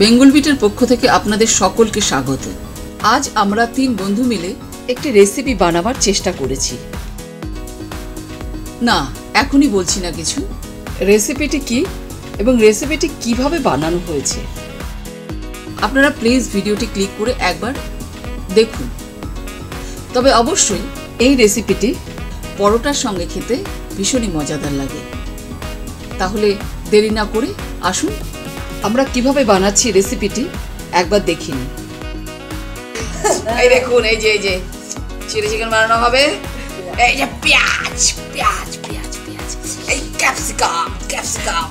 বেঙ্গল বিটের পক্ষ থেকে আপনাদের সকলকে স্বাগত। আজ আমরা তিন বন্ধু মিলে একটি রেসিপি বানাবার চেষ্টা করেছি। না, এখনই বলছি না কিছু। রেসিপিটি কি এবং রেসিপিটি কীভাবে বানানো হয়েছে? আপনারা প্লিজ ভিডিওটি ক্লিক করে একবার দেখুন। তবে অবশ্যই এই রেসিপিটি পরোটার সঙ্গে খেতে ভীষণই মজাদার লাগে। তাহলে দেরি না করে আসুন আমরা কীভাবে বানাচ্ছি রেসিপিটি একবার দেখি নিই। এই দেখুন, এই যে এই যে, চিলি চিকেন বানানো হবে। এই যে পেঁয়াজ পেঁয়াজ পেঁয়াজ পেঁয়াজ। এই ক্যাপসিকাম ক্যাপসিকাম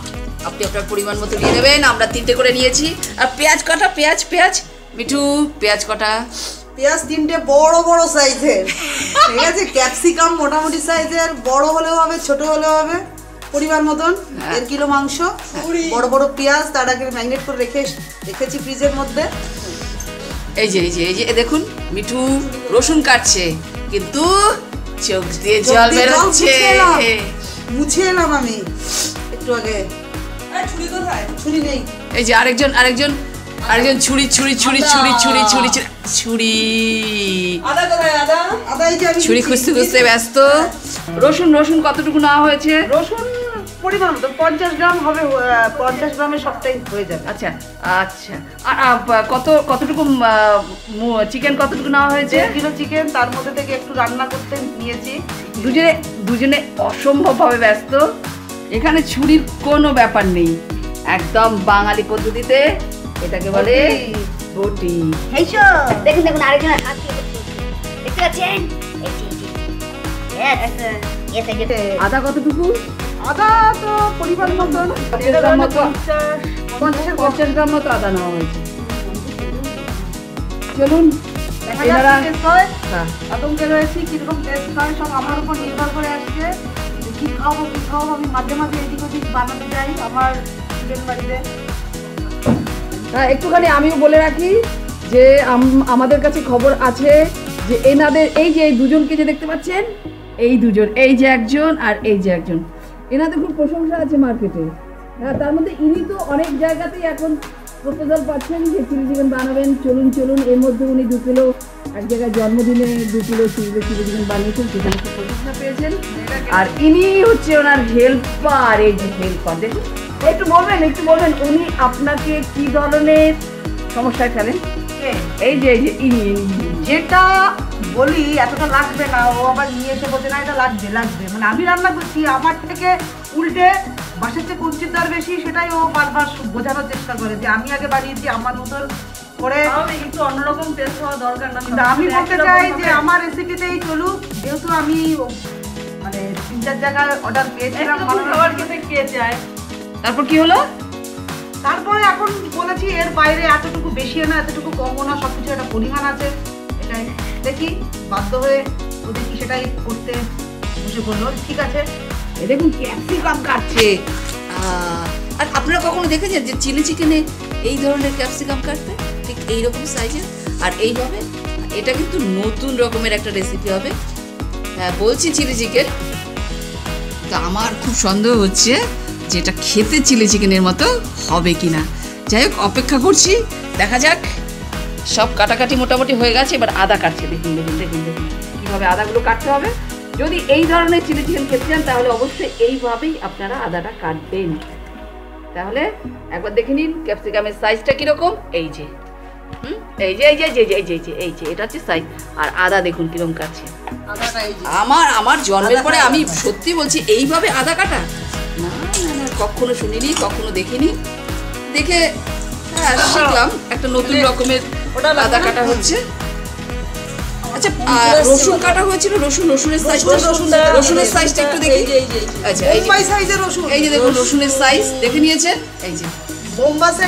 আপনি আপনার পরিমাণ মতো নিয়ে নেবেন আমরা তিনটে করে নিয়েছি। আর পেঁয়াজ কটা? পেঁয়াজ পেঁয়াজ। মিঠু, পেঁয়াজ কটা? পেঁয়াজ তিনটে বড় বড় সাইজের। ঠিক আছে? ক্যাপসিকাম মোটামুটি সাইজের, বড় হলেও হবে, ছোট হলেও হবে। পরিমাণ মতন দেড় কিলো মাংস বড় বড় পেঁয়াজ তার আগে ম্যাগনেট করে রেখে রেখেছি ফ্রিজের মধ্যে। এই যে এই যে এই যে দেখুন মিঠু রসুন কাটছে কিন্তু চোখ দিয়ে জল বেরোচ্ছে। মুছে এলাম। আমি। একটু আগে। ছুরি নেই। এই যে আরেকজন আরেকজন আরেকজন ছুরি ছুরি ছুরি ছুরি ছুরি ছুরি ছুরি ছুরি। আদা এই যে আমি ছুরি দিচ্ছি। খুঁজতে খুঁজতে ব্যস্ত। রসুন রসুন কতটুকু নেওয়া হয়েছে? রসুন পরিমাণ মতো পঞ্চাশ গ্রাম হবে পঞ্চাশ গ্রামে সবটাই হয়ে যাবে। আচ্ছা আচ্ছা। আর কত কতটুকু চিকেন কতটুকু নেওয়া হয়েছে? কিলো চিকেন তার মধ্যে থেকে একটু রান্না করতে নিয়েছি। দুজনে দুজনে অসম্ভবভাবে ব্যস্ত। এখানে ছুরির কোনো ব্যাপার নেই। একদম বাঙালি পদ্ধতিতে এটাকে বলে বটি। হেইছো দেখুন দেখুন আরেকজনের হাত দিয়ে দেখতে পাচ্ছেন? যে। আদা কতটুকু? আদা তো পরিমাণ মতন। পঞ্চাশ গ্রাম মতো। আদা নেওয়া হয়েছে। চলুন হয় হ্যাঁ। আতঙ্কে রয়েছি কীরকম টেস্ট হয় সব আমার উপর নির্ভর করে আসছে। যে কি খাব কি আমি মাঝে মাঝে এদিক ওদিক বানাতে যাই আমার স্টুডেন্ট বাড়িতে। হ্যাঁ একটুখানি আমিও বলে রাখি যে আমাদের কাছে খবর আছে যে এনাদের এই যে এই দুজনকে যে দেখতে পাচ্ছেন এই দুজন এই যে একজন আর এই যে একজন। এনাদের খুব প্রশংসা আছে মার্কেটে হ্যাঁ তার মধ্যে ইনি তো অনেক জায়গাতেই এখন প্রপোজাল পাচ্ছেন যে চিলি চিকেন বানাবেন, চলুন চলুন, এর মধ্যে উনি দু কিলো, এক জায়গায় জন্মদিনে দু কিলো চিলি চিলি চিকেন বানিয়েছেন, সেখানে খুব প্রশংসা পেয়েছেন। আর ইনি হচ্ছে ওনার হেল্পার এই যে হেল্পার দেখুন, একটু বলবেন একটু বলবেন, উনি আপনাকে কি ধরনের সমস্যায় ফেলেন? এই যে এই যে ইনি। যেটা বলি এতটা লাগবে না ও আবার নিয়ে এসে বলছে না এটা লাগবে লাগবে। মানে আমি রান্না করছি আমার থেকে উল্টে বাসের চেয়ে কুঞ্চিত দর বেশি সেটাই ও বারবার বোঝানোর চেষ্টা করে যে আমি আগে বানিয়েছি আমার মতন করে। একটু অন্যরকম টেস্ট হওয়া দরকার না কিন্তু আমি বলতে চাই যে আমার রেসিপিতেই চলুক যেহেতু আমি মানে তিন চার জায়গায় অর্ডার পেয়েছিলাম খাবার খেতে কে চায়? তারপর কি হলো? তারপরে এখন বলেছি এর বাইরে এতটুকু বেশি না এতটুকু কমও না সবকিছু একটা পরিমাণ আছে। এটাই দেখি বাধ্য হয়ে ও দেখি সেটাই করতে বসে বলল ঠিক আছে? দেখুন ক্যাপসিকাম কাটছে। আর আপনারা কখনো দেখেছেন যে চিলি চিকেনে এই ধরনের ক্যাপসিকাম কাটতে? ঠিক এইরকম সাইজের আর এইভাবে এটা কিন্তু নতুন রকমের একটা রেসিপি হবে। হ্যাঁ বলছি চিলি চিকেন। তা আমার খুব সন্দেহ হচ্ছে যে এটা খেতে চিলি চিকেনের মতো হবে কি না যাই হোক, অপেক্ষা করছি। দেখা যাক। সব কাটাকাটি মোটামুটি হয়ে গেছে এবার আদা কাটছে। দেখুন দেখুন দেখুন দেখুন কীভাবে আদাগুলো কাটতে হবে। যদি এই ধরনের চিলি চিকেন খেতে চান তাহলে অবশ্যই এইভাবেই আপনারা আদাটা কাটবেন। তাহলে একবার দেখে নিন ক্যাপসিকামের সাইজটা কীরকম। এই যে হুম এই যে এই যে এই যে এই যে এই যে এটা হচ্ছে সাইজ আর আদা দেখুন কীরকম কাটছে। আমার আমার জন্মের পরে আমি সত্যি বলছি এইভাবে আদা কাটা? না না না কখনো শুনিনি কখনো দেখিনি। দেখে হ্যাঁ শিখলাম। একটা নতুন রকমের আদা কাটা হচ্ছে। আচ্ছা রসুন কাটা হয়েছিল রসুন রসুনের সাইজটা রসুনের সাইজটা একটু দেখি। আচ্ছা এই সাইজের রসুন। এই যে দেখুন রসুনের সাইজ দেখে নিয়েছেন এই যে।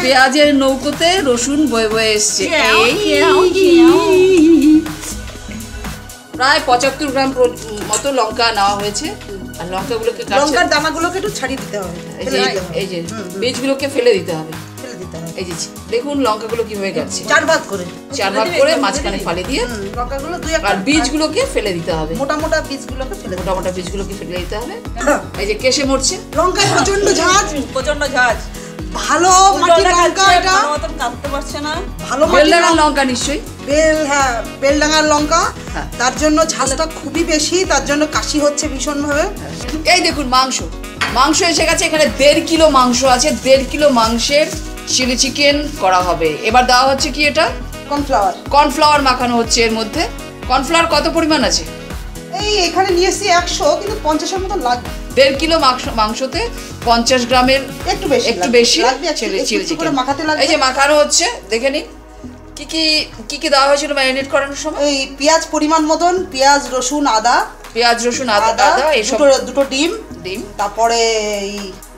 পেঁয়াজের নৌকোতে রসুন বয়ে বয়ে এসছে। প্রায় পঁচাত্তর গ্রাম মতো লঙ্কা নেওয়া হয়েছে। আর লঙ্কাগুলোকে লঙ্কার দানাগুলোকে একটু ছাড়িয়ে দিতে হবে। এই যে বীজগুলোকে ফেলে দিতে হবে। এই যে দেখুন লঙ্কাগুলো কীভাবে কাটছে চার ভাগ করে। চার ভাগ করে মাঝখানে ফালি দিয়ে লঙ্কাগুলো দুই আর বীজগুলোকে ফেলে দিতে হবে। মোটা মোটা বীজগুলোকে ফেলে মোটা মোটা বীজগুলোকে ফেলে দিতে হবে। হবে এই যে কেশে মরছে। লঙ্কায় প্রচণ্ড ঝাঁজ। প্রচণ্ড ঝাঁজ। ভালো মাটি লঙ্কা এটা। মতন কাটতে পারছে না। ভালো মাটি লঙ্কা। লঙ্কা নিশ্চয়ই। বেল হ্যাঁ লঙ্কা। হ্যাঁ। তার জন্য ঝালটা খুবই বেশি তার জন্য কাশি হচ্ছে ভীষণভাবে। এই দেখুন মাংস। মাংস এসে গেছে এখানে দেড় কিলো মাংস আছে দেড় কিলো মাংসের চিলি চিকেন করা হবে। এবার দেওয়া হচ্ছে কি এটা? কর্নফ্লাওয়ার। কর্নফ্লাওয়ার মাখানো হচ্ছে এর মধ্যে। কর্নফ্লাওয়ার কত পরিমাণ আছে? এই এখানে নিয়ে এসেছি একশো কিন্তু পঞ্চাশের মতো লাগবে দেড় কিলো মাংস মাংসতে পঞ্চাশ গ্রামের একটু বেশি একটু বেশি চিলি চিকেন। মাখাতে লাগবে। এই যে মাখানো হচ্ছে দেখে নিন। কি কি কি কি দেওয়া হয়েছিল ম্যারিনেট করানোর সময়? এই পেঁয়াজ পরিমাণ মতন পেঁয়াজ রসুন আদা। পেঁয়াজ রসুন আদা আদা এসব। দুটো দুটো ডিম। ডিম। তারপরে এই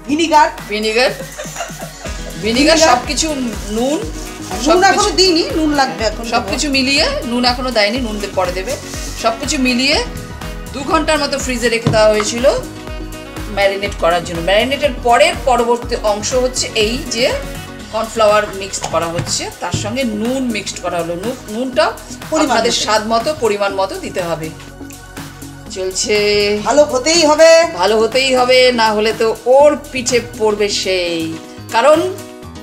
ভিনিগার। ভিনিগার। ভিনিগার। সবকিছু নুন নুন এখনও দিইনি নুন লাগবে এখন সবকিছু মিলিয়ে নুন এখনও দেয়নি নুন পরে দেবে। সবকিছু মিলিয়ে দু ঘণ্টার মতো ফ্রিজে রেখে দেওয়া হয়েছিল ম্যারিনেট করার জন্য। ম্যারিনেটের পরের পরবর্তী অংশ হচ্ছে এই যে কর্নফ্লাওয়ার মিক্সড করা হচ্ছে। তার সঙ্গে নুন মিক্সড করা হলো। নুন নুনটা আপনাদের স্বাদ মতো পরিমাণ মতো দিতে হবে। চলছে। ভালো হতেই হবে। ভালো হতেই হবে না হলে তো ওর পিঠে পড়বে সেই। কারণ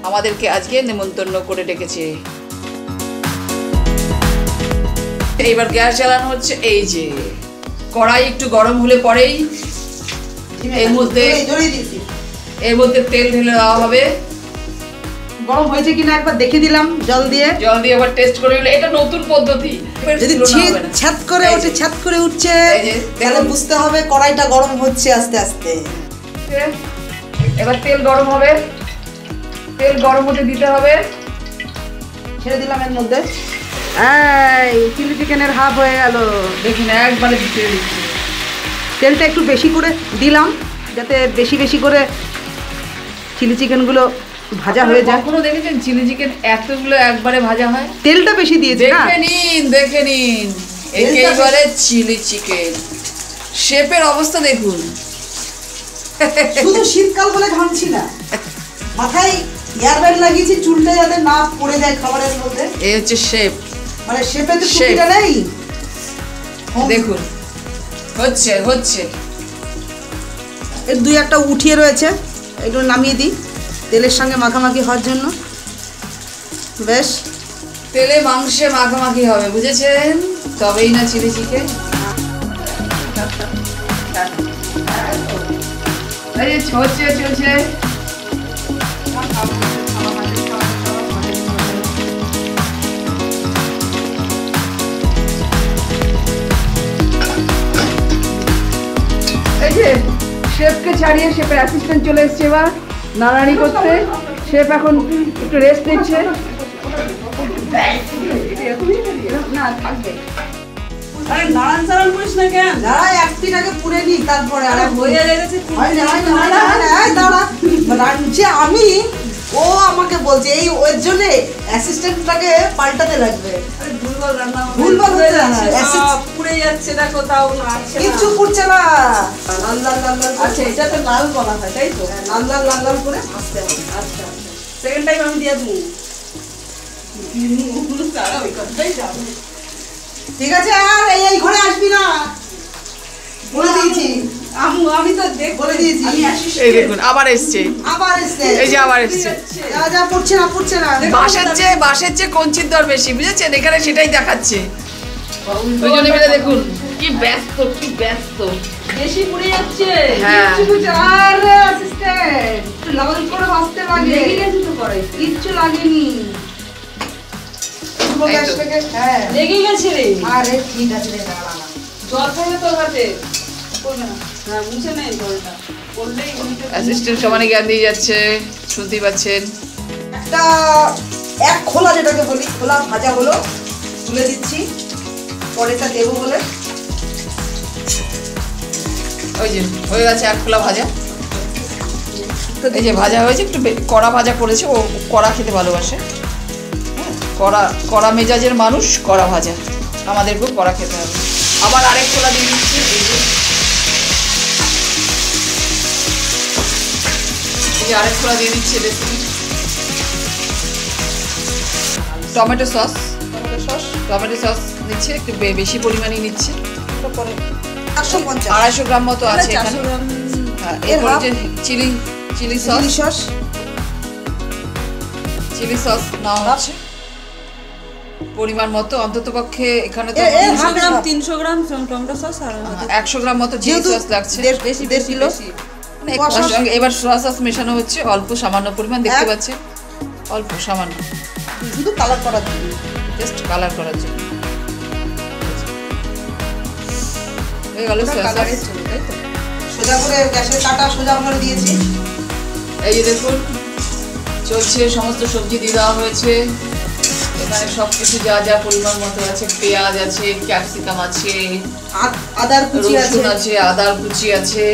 আমাদেরকে আজকে নেমন্তন্ন করে ডেকেছে। এইবার গ্যাস জ্বালানো হচ্ছে এই যে কড়াই একটু গরম হলে পরেই এর মধ্যে- এর মধ্যে তেল ঢেলে দেওয়া হবে। গরম হয়েছে কিনা একবার দেখে দিলাম জল দিয়ে। জল দিয়ে আবার টেস্ট করে নিলে এটা নতুন পদ্ধতি। যদি ছাত করে ওঠে ছাত করে উঠছে তাহলে বুঝতে হবে কড়াইটা গরম হচ্ছে আস্তে আস্তে। এবার তেল গরম হবে। তেল গরম হতে দিতে হবে। ছেড়ে দিলাম এর মধ্যে। এই চিলি চিকেনের হাফ হয়ে গেল। দেখুন একবারে দিতে তেলটা একটু বেশি করে দিলাম যাতে বেশি বেশি করে চিলি চিকেনগুলো ভাজা হয়ে যায়। কখনো দেখেছেন চিলি চিকেন এতগুলো একবারে ভাজা হয়? তেলটা বেশি দিয়েছে না? দেখে নিন দেখে নিন। তেলটা একেবারে চিলি চিকেন। শেপের অবস্থা দেখুন। শুধু শীতকাল বলে ঘামছি না। মাথায় এয়ারব্যাগ লাগিয়েছি চুলটা যাতে না পড়ে যায় খাবারের মধ্যে এই হচ্ছে শেপ মানে শেপে তো. টুপিটা নেই দেখুন হচ্ছে হচ্ছে এর দুই একটা উঠিয়ে রয়েছে এগুলো নামিয়ে দিই তেলের সঙ্গে মাখামাখি হওয়ার জন্য বেশ তেলে মাংসে মাখামাখি হবে বুঝেছেন তবেই না চিলি চিকেন এই যে হচ্ছে শেফকে ছাড়িয়ে শেফের অ্যাসিস্ট্যান্ট চলে এসছে এবার নাড়ানি করতে। শেফ এখন একটু রেস্ট নিচ্ছে। আরে করিস না কেন? দাঁড়া এক দিন আগে পুড়ে তারপরে আর হয়ে গেছে দাঁড়া। আমি ও আমাকে বলছে এই ওর জন্য অ্যাসিস্ট্যান্টটাকে পাল্টাতে লাগবে। আরে ভুলভাল রান্না ভুলভাল পুড়ে যাচ্ছে acid- পুড়ে যাচ্ছে দেখো তাও কিচ্ছু পুড়ছে না। লাল লাল লাল লাল আচ্ছা এটা তো লাল বলা হয় তাই তো? লাল লাল লাল লাল করে ভাজতে হবে। আচ্ছা আচ্ছা। সেকেন্ড টাইম আমি দিয়ে দেবো। ঠিক আছে আর এই ঘরে আসবি না। বলে দিয়েছি। আমু আমি তো দেখ বলে দিয়েছি। এই দেখুন আবার এসছে। আবার এসছে। এই যে আবার এসছে। যা যা পড়ছে না পড়ছে না। বাসের চেয়ে বাসের চেয়ে কঞ্চির দর বেশি বুঝেছেন? এখানে সেটাই দেখাচ্ছে। দুজনে মিলে দেখুন। কি ব্যস্ত কি ব্যস্ত। বেশি পুড়ে যাচ্ছে। হ্যাঁ। আরে অ্যাসিস্ট্যান্ট লাল করে ভাজতে লাগে। লেগে গেছে তো কড়াই কিচ্ছু লাগেনি। হ্যাঁ। লেগে গেছে রে। আরে ঠিক আছে রে দাঁড়া। জল থাকলে তোর হাতে। করবে না। অ্যাসিস্ট্যান্ট সমানে জ্ঞান দিয়ে যাচ্ছে শুনতেই পাচ্ছেন। একটা এক খোলা যেটাকে বলি খোলা ভাজা হলো তুলে দিচ্ছি পরেটা দেবো বলে। ওই যে হয়ে গেছে এক খোলা ভাজা। এই যে ভাজা হয়েছে একটু বে- কড়া ভাজা করেছে ও কড়া খেতে ভালোবাসে। হ্যাঁ, কড়া কড়া মেজাজের মানুষ কড়া ভাজা। আমাদেরকেও কড়া খেতে হবে। আবার আরেক খোলা দিয়ে দিচ্ছি এই যে আরেক খোলা দিয়ে দিচ্ছি recipe. Tomato sauce. Tomato sauce tomato sauce নিচ্ছে একটু বে- বেশি পরিমাণেই নিচ্ছে। আড়াইশো গ্রাম মতো আছে হ্যাঁ, এরপরে। যে chilli chilli sauce. Chilli sauce. Chilli sauce নেওয়া হচ্ছে পরিমাণ মতো অন্তত পক্ষে এখানে তো তিনশো গ্রাম তিনশো গ্রাম টমেটো সস আর একশো গ্রাম মতো চিলি সস লাগছে। বেশি বেশি। এবার সোয়া সস মেশানো হচ্ছে অল্প সামান্য পরিমাণ দেখতে পাচ্ছেন? অল্প সামান্য। শুধু কালার করার জন্য। জাস্ট কালার করার জন্য। হয়ে গেল সোয়া কালারের সস জন্য তাই তো? সোজা করে গ্যাসের কাটা সোজা করে দিয়েছি। এই যে দেখুন চলছে সমস্ত সবজি দিয়ে দেওয়া হয়েছে। এখানে সব কিছু যা যা পরিমাণ মতো আছে পেঁয়াজ আছে ক্যাপসিকাম আছে আদার কুচি আছে আদার কুচি আছে।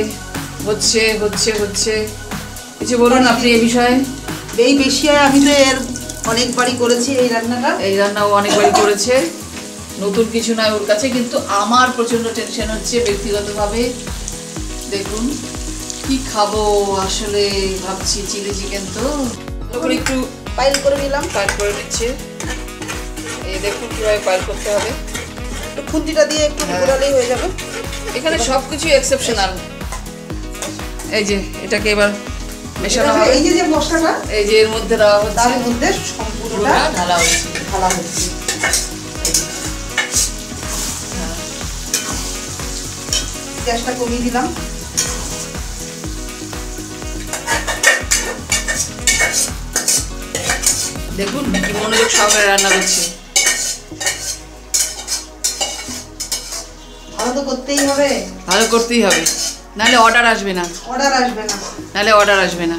হচ্ছে হচ্ছে হচ্ছে। কিছু বলুন আপনি এ বিষয়ে। এই বেশি হয় আমি তো এর অনেকবারই করেছি এই রান্নাটা। এই রান্নাও অনেকবারই করেছে। নতুন কিছু নয় ওর কাছে কিন্তু আমার প্রচণ্ড টেনশন হচ্ছে ব্যক্তিগতভাবে। দেখুন কি খাব আসলে ভাবছি চিলি চিকেন তো। ভালো করে একটু পাইল করে নিলাম। পাইল করে নিচ্ছে এই দেখুন কীভাবে পাইল করতে হবে। একটু খুন্তিটা দিয়ে একটু হ্যাঁ। ঘোরালেই হয়ে যাবে। এখানে সব কিছু এক্সেপশনাল এই যে এটাকে এবার মেশানো হবে। এই যে যে মশলাটা এই যে এর মধ্যে দেওয়া হচ্ছে। তার মধ্যে সম্পূর্ণটা ঢালা হচ্ছে ঢালা হচ্ছে। গ্যাসটা কমিয়ে দিলাম। দেখুন কি মনোযোগ সহকারে রান্না করছে। ভালো তো করতেই হবে। ভালো করতেই হবে। নাহলে অর্ডার আসবে না। অর্ডার আসবে না। নাহলে অর্ডার আসবে না।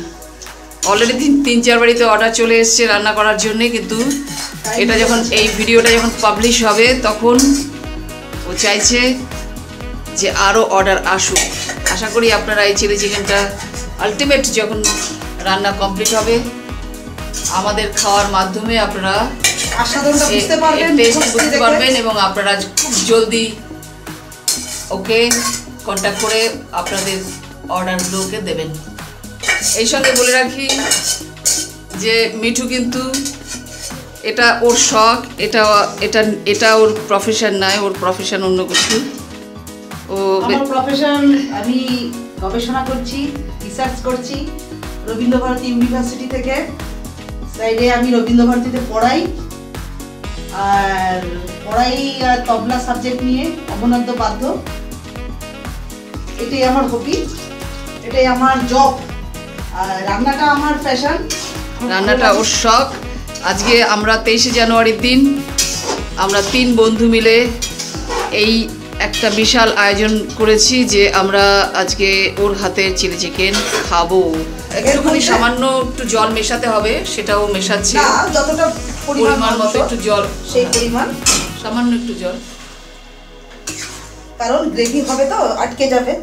অলরেডি তিন তিন চার বাড়িতে অর্ডার চলে এসছে রান্না করার জন্যে কিন্তু এটা যখন এই ভিডিওটা যখন পাবলিশ হবে তখন ও চাইছে যে আরও অর্ডার আসুক। আশা করি আপনারা এই চিলি চিকেনটা আলটিমেট যখন রান্না কমপ্লিট হবে আমাদের খাওয়ার মাধ্যমে আপনারা টেস্ট বুঝতে পারবেন এবং আপনারা খুব জলদি ওকে কন্ট্যাক্ট করে আপনাদের অর্ডারগুলোকে দেবেন। এই সঙ্গে বলে রাখি যে মিঠু কিন্তু এটা ওর শখ এটা এটা এটা ওর প্রফেশন নয় ওর প্রফেশন অন্য কিছু। ও প্রফেশন আমি গবেষণা করছি রিসার্চ করছি রবীন্দ্রভারতী ইউনিভার্সিটি থেকে। সাইডে আমি রবীন্দ্রভারতীতে পড়াই। আর পড়াই আর তবলা সাবজেক্ট নিয়ে অবনদ্য বাধ্য। এটাই আমার হবি এটাই আমার জব রান্নাটা আমার ফ্যাশন রান্নাটা ওর শখ। আজকে আমরা তেইশে জানুয়ারির দিন আমরা তিন বন্ধু মিলে এই একটা বিশাল আয়োজন করেছি যে আমরা আজকে ওর হাতের চিলি চিকেন খাব। একটুখানি সামান্য একটু জল মেশাতে হবে সেটাও মেশাচ্ছি। যতটা পরিমাণ মতো একটু জল। সেই পরিমাণ। সামান্য একটু জল। কারণ গ্রেভি হবে তো আটকে যাবে।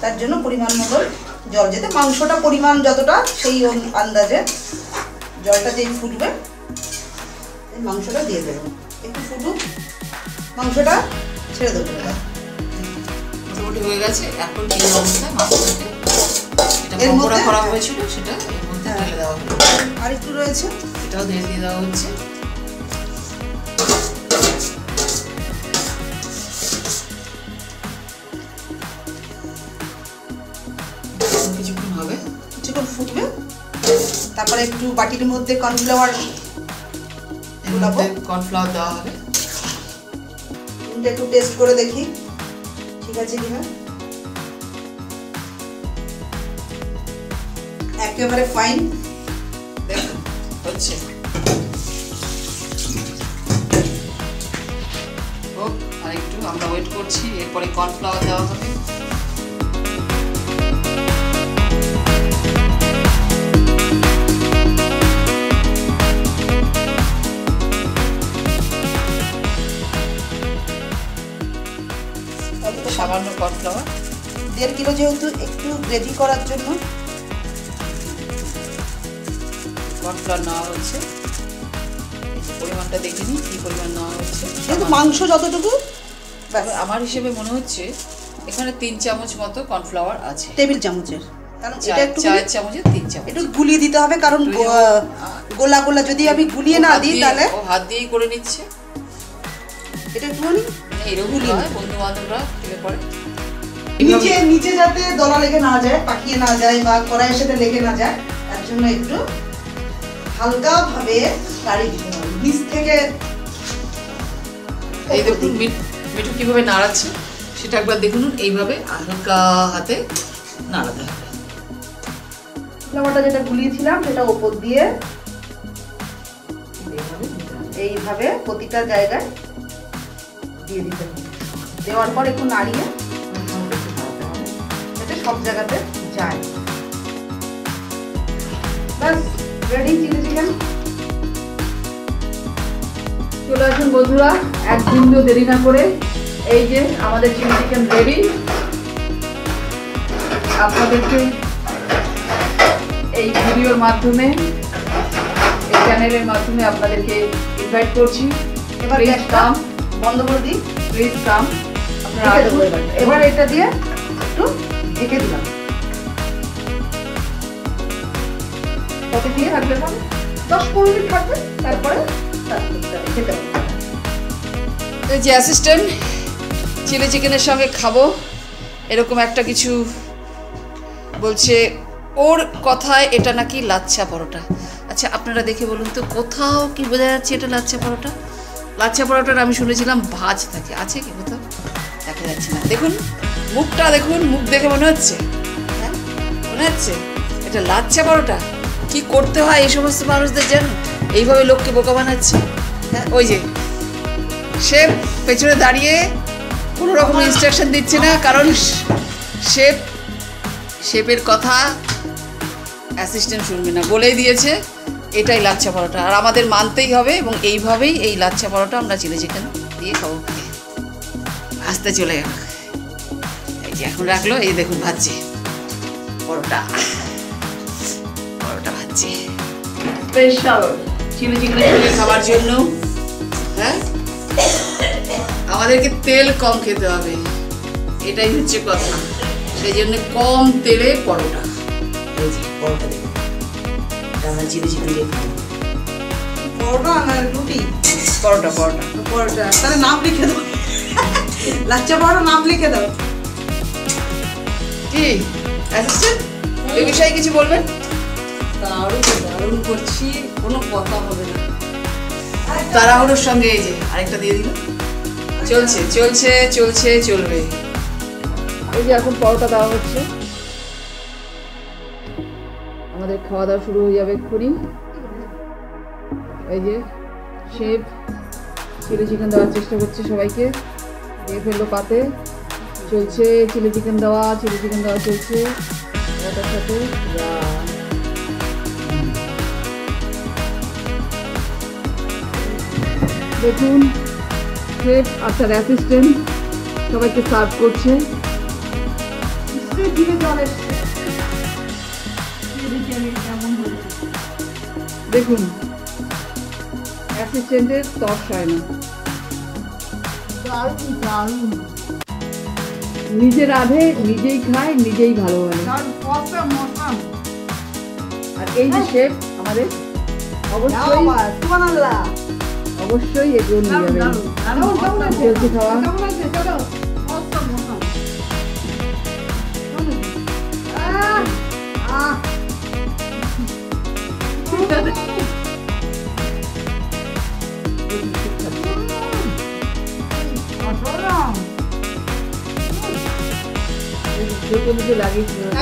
তার জন্য পরিমাণ মতো জল যেতে মাংসটা পরিমাণ যতটা সেই আন্দাজে জলটা যেই ফুটবে এই মাংসটা দিয়ে দেবো। একটু ফুটুক মাংসটা ছেড়ে দেবো মোটামুটি হয়ে গেছে। এখন এই অবস্থায় মাংসটাকে এর মধ্যে- করা হয়েছিল সেটা এর মধ্যে হ্যাঁ। ঢেলে দেওয়া হলো। আর একটু রয়েছে। দিয়ে দিয়ে দেওয়া হচ্ছে। তারপরে একটু বাটির মধ্যে কর্নফ্লাওয়ার কর্নফ্লাওয়ার দেওয়া হবে। একটু টেস্ট করে দেখি ঠিক আছে কিনা? একেবারে ফাইন হচ্ছে। হোক আর একটু আমরা ওয়েট করছি এরপরে কর্নফ্লাওয়ার দেওয়া হবে। সামান্য কর্নফ্লাওয়ার দেড় কিলো যেহেতু একটু গ্রেভি করার জন্য। কর্নফ্লাওয়ার নেওয়া হচ্ছে। পরিমাণটা দেখিনি কি পরিমাণ নেওয়া হচ্ছে। যেহেতু মাংস যতটুকু আমার হিসেবে মনে হচ্ছে এখানে তিন চামচ মতো কর্নফ্লাওয়ার আছে। টেবিল চামচের। কারণ এটা একটু চায়ের চামচের তিন চামচ। একটু গুলিয়ে দিতে হবে কারণ গোলা গোলা যদি আমি গুলিয়ে না দিই তাহলে হাত দিয়েই করে নিচ্ছে। এটা একটুখানি এরকম হয় বন্ধু বান্ধবরা খেলে পরে। নিচে নিচে যাতে দলা লেগে না যায় পাকিয়ে না যায় বা কড়াইয়ের সাথে লেগে না যায় তার জন্য একটু হালকা ভাবে গাড়ি দিতে হবে। নিচ থেকে এই দেখুন মিঠু কীভাবে নাড়াচ্ছে সেটা একবার দেখুন এইভাবে হালকা হাতে নাড়াতে হবে। লবণটা যেটা গুলিয়েছিলাম সেটা ওপর দিয়ে। এইভাবে প্রতিটা জায়গায় দিয়ে দিতে হবে। দেওয়ার পর একটু নাড়িয়ে যাতে সব জায়গাতে যায়। ব্যাস রেডি চিলি চিকেন? চলে আসুন বন্ধুরা এক বিন্দু দেরি না করে। এই যে আমাদের চিলি চিকেন রেডি আপনাদেরকে এই ভিডিওর মাধ্যমে এই চ্যানেলের মাধ্যমে আপনাদেরকে ইনভাইট করছি। এবার come, বন্ধ করে দিই। দেবো করে এবার। এটা দিয়ে একটু ঢেকে দিলাম। কত দিয়ে রাখবেন মানে? দশ পনেরো মিনিট থাকবে। তারপরে খেতে যে অ্যাসিস্ট্যান্ট চিলি চিকেনের সঙ্গে খাব। এরকম একটা কিছু বলছে ওর কথায় এটা নাকি লাচ্ছা পরোটা। আচ্ছা আপনারা দেখে বলুন তো কোথাও কি বোঝা যাচ্ছে এটা লাচ্ছা পরোটা? লাচ্ছা পরোটার আমি শুনেছিলাম, ভাজ থাকে। আছে কি কোথাও? দেখা যাচ্ছে না। দেখুন, মুখটা দেখুন, মুখ দেখে মনে হচ্ছে। হ্যাঁ মনে হচ্ছে? এটা লাচ্ছা পরোটা? কি করতে হয় এই সমস্ত মানুষদের যেন? এইভাবে লোককে বোকা বানাচ্ছে। হ্যাঁ ওই যে, সে পেছনে দাঁড়িয়ে কোনো রকম ইনস্ট্রাকশন দিচ্ছে না, কারণ শেপ শেপের কথা অ্যাসিস্ট্যান্ট শুনবে না। বলেই দিয়েছে এটাই লাচ্ছা পরোটা। আর আমাদের মানতেই হবে এবং এইভাবেই এই লাচ্ছা পরোটা আমরা চিলি চিকেন দিয়ে খাব। ভাজতে চলে গেল। এই যে এখন রাখল এই দেখুন ভাজছে। পরোটা। পরোটা ভাজছে। স্পেশাল চিলি সঙ্গে খাবার জন্য হ্যাঁ? আমাদেরকে তেল কম খেতে হবে। এটাই হচ্ছে কথা। সেই জন্য কম তেলে পরোটা। এই যে পরোটা আমরা চিলি চিকেন দিয়ে খাব পরোটা না রুটি? পরোটা পরোটা। পরোটা তাহলে নাম লিখে দাও। লাচ্চা পরোটা নাম লিখে দাও। কি? অ্যাসিস্ট্যান্ট এই বিষয়ে কিছু বলবেন? দারুণ দারুণ করছি কোনো কথা হবে না। তাড়াহুড়োর সঙ্গে এই যে আরেকটা দিয়ে দিল। চলছে চলছে চলছে চলবে। এই যে এখন পরোটা দেওয়া হচ্ছে। আমাদের খাওয়া দাওয়া শুরু হয়ে যাবে এক্ষুনি। এই যে শেফ চিলি চিকেন দেওয়ার চেষ্টা করছে সবাইকে। দিয়ে ফেলল পাতে। চলছে চিলি চিকেন দেওয়া চিলি চিকেন দেওয়া চলছে। পরোটার সাথে দেখুন শেফ আর তার অ্যাসিস্ট্যান্ট সবাইকে সার্ভ করছে। দেখুন অ্যাসিস্ট্যান্টের তর্স হয় না। নিজে রাঁধে নিজেই খায় নিজেই ভালো মশা আর এই যে শেফ আমাদের অবশ্যই অবশ্যই এগুলো নিয়ে যাবেন। চলছে খাওয়া।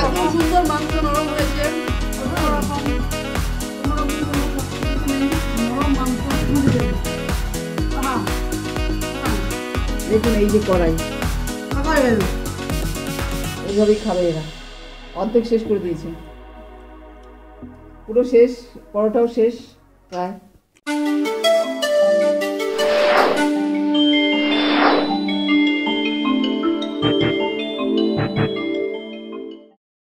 একদম সুন্দর মাংস নরম হয়েছে। দেখুন এই যে কড়াই। এইভাবেই খাবে এরা। অর্ধেক শেষ করে দিয়েছে। পুরো শেষ পরোটাও শেষ প্রায়।